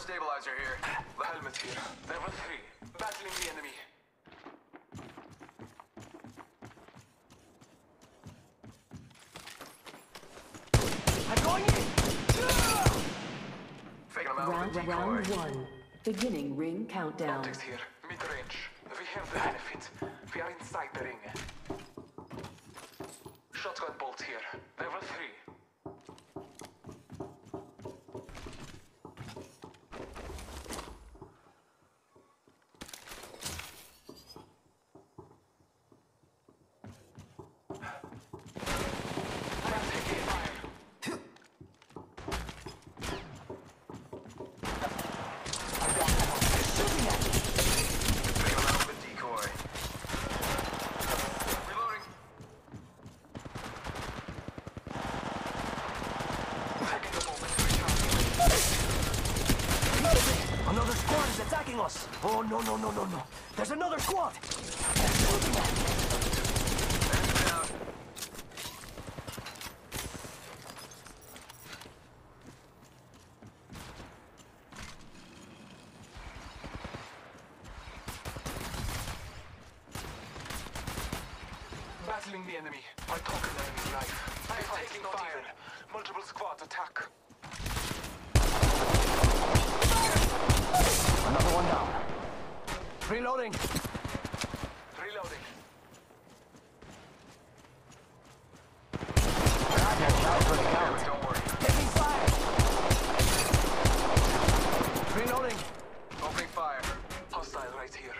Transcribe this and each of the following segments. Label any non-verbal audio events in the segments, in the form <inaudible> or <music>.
Stabilizer here. The helmet here. Level 3. Battling the enemy. I'm going in! Faking them out Round, with a decoy. round one. Beginning ring countdown. Optics here. Mid-range. We have the benefit. We are inside the ring. Shotgun bolt here. Level 3. I'm taking fire. Faking them out with a decoy. Reloading. Taking a moment to recharge. Another squad is attacking us! Oh, no, no, no, no, no. There's another squad! Battling the enemy. I conquer the enemy's life. I'm taking fire. Multiple squads attack. Another one down. Reloading. Reloading. Damn it, don't worry. Taking fire! Reloading. Opening fire. Hostile right here.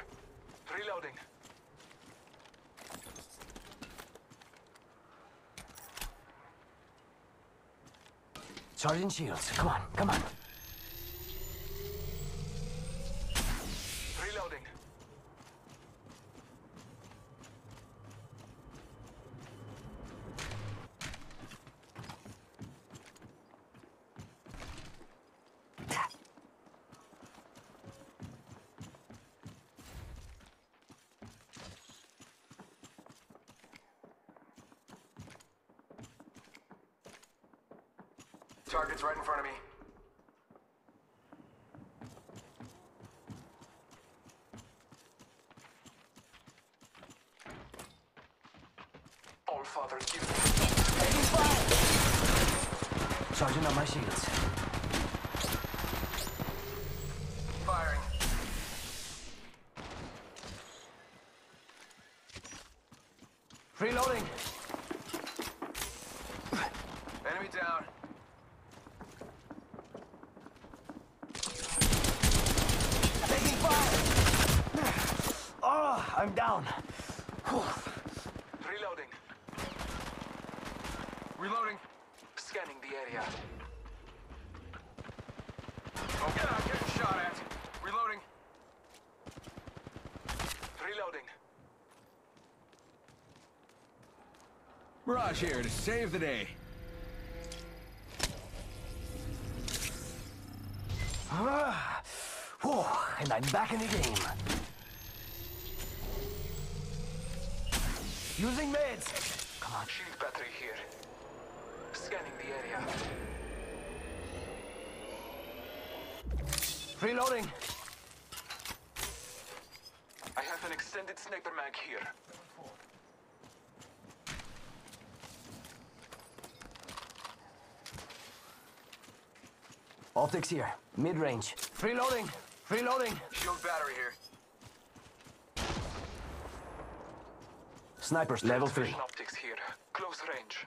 Reloading. Sergeant Shields, come on, come on. Reloading. Target's right in front of me. All father give Taking fire! Sergeant on my shields. Firing. Reloading. Enemy down. Taking fire! Oh, I'm down. Whew. Reloading. Reloading. Scanning the area. Oh, get out. Getting shot at. Reloading. Reloading. Mirage here to save the day. Ah, whew, and I'm back in the game. Using meds. Come on. Shield battery here. Scanning the area. Reloading. I have an extended sniper mag here. Optics here. Mid-range. Reloading. Reloading. Shield battery here. Snipers, level three. Vision optics here. Close range.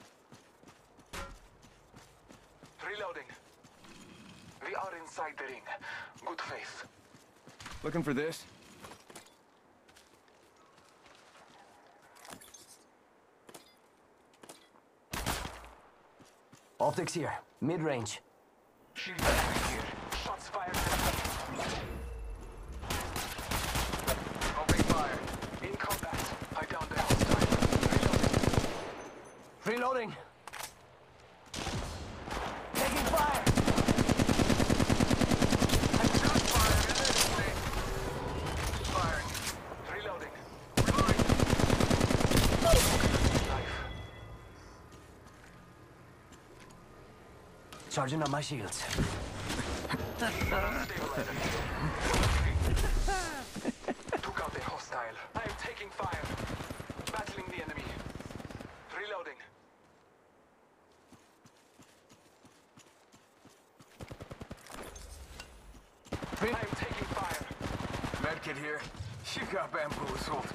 Reloading. We are inside the ring. Good faith. Looking for this? Optics here. Mid-range. Shield battery here. Shots fired. Opening fire. In combat. I downed the hostile. Reloading. Taking fire. Shot fire. Firing. Reloading. Reloading. Sergeant on my shields. <laughs> Unstable enemy. Took out a hostile. I am taking fire. Battling the enemy. Reloading. I am taking fire. Medkit here. You got bamboozled.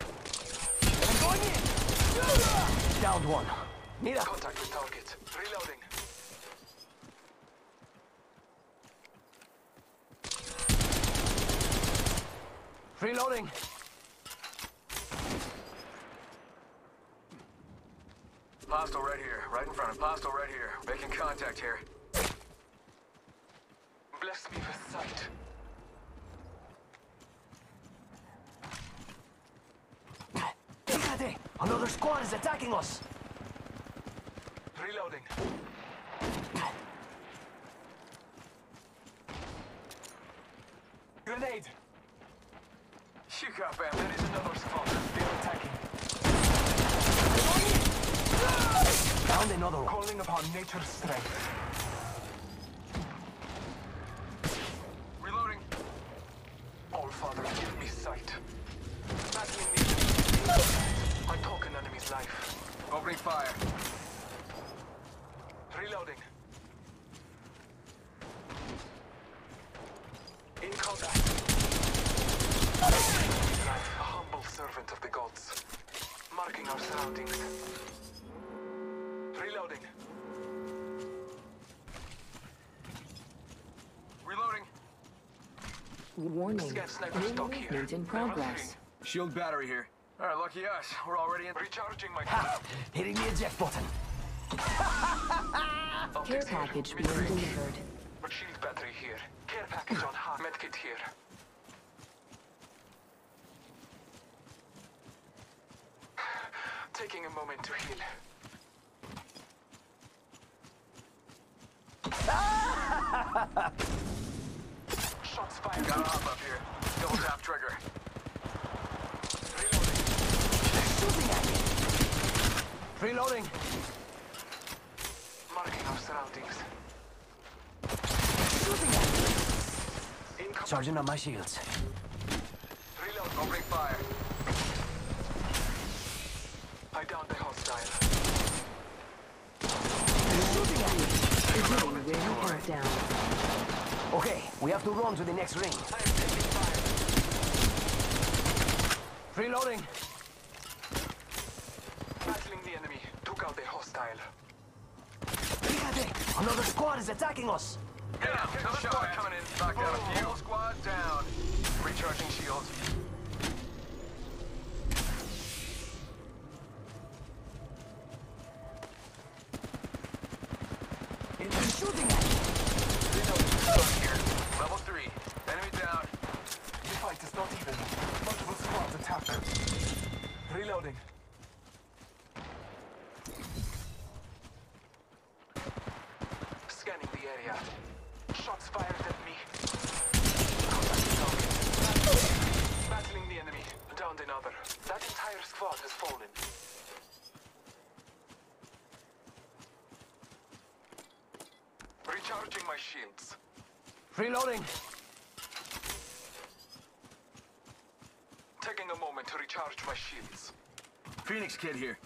I'm going in! Downed one. Need a... Contact with target. Reloading. Reloading. Hostile right here. Right in front of Hostile right here. Making contact here. Bless me with sight. Another squad is attacking us! Reloading. Grenade. You got There bamboozled. is another squad. They are attacking. Found another one. Calling upon nature's strength. Reloading. All Father, give me sight. Battling the enemy. I talk an enemy's life. Opening fire. Reloading. In. Life, a humble servant of the gods. Marking our surroundings. Reloading. Reloading. Warning. Scan sniper Ring stock here. movement in Level progress. Shield battery here. Alright, lucky us. We're already in. Recharging my Ha! Hitting the eject button. <laughs> Care package being delivered. Shield battery here. Care package on high. Medkit here. <sighs> Taking a moment to heal. Shots fired. Got off up here. Double tap trigger. Reloading. Shooting at me! Reloading. Marking our surroundings. Shooting at me! Incoming. Charging on my shields. Reload. Opening fire. I downed the hostile. Shooting at me! Beginning ring countdown. Okay, we have to run to the next ring. I am taking. Reloading. Battling the enemy. Took out a hostile. Fíjate! Another squad is attacking us! Yeah, another squad coming in. Knocked out a few. Squad down. Recharging shields. It's shooting at me! Here. Level three. Enemy down. The fight is not even. Multiple squads attack. Reloading. Scanning the area. Shots fired at me. Contact target. Battling the enemy. Downed another. That entire squad has fallen. Recharging my shields. Reloading. Taking a moment to recharge my shields. Phoenix Kit here.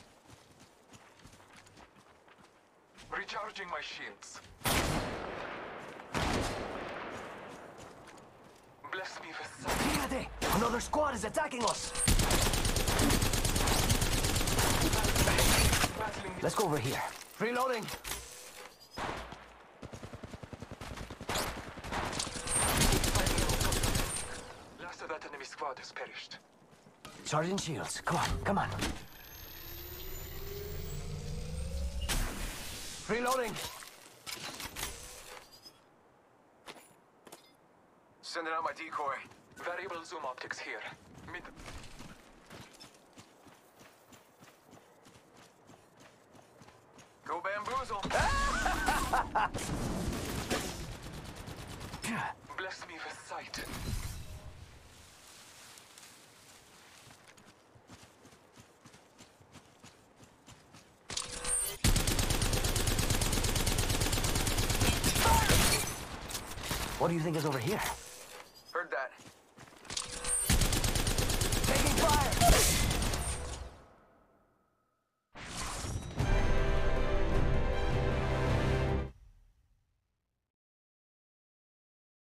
Recharging my shields. Bless me with! Another squad is attacking us! Let's go over here. Reloading. last of that enemy squad has perished. Charging shields. Come on, come on. Reloading. Sending out my decoy. Variable zoom optics here. Mid. Bless me with sight. What do you think is over here?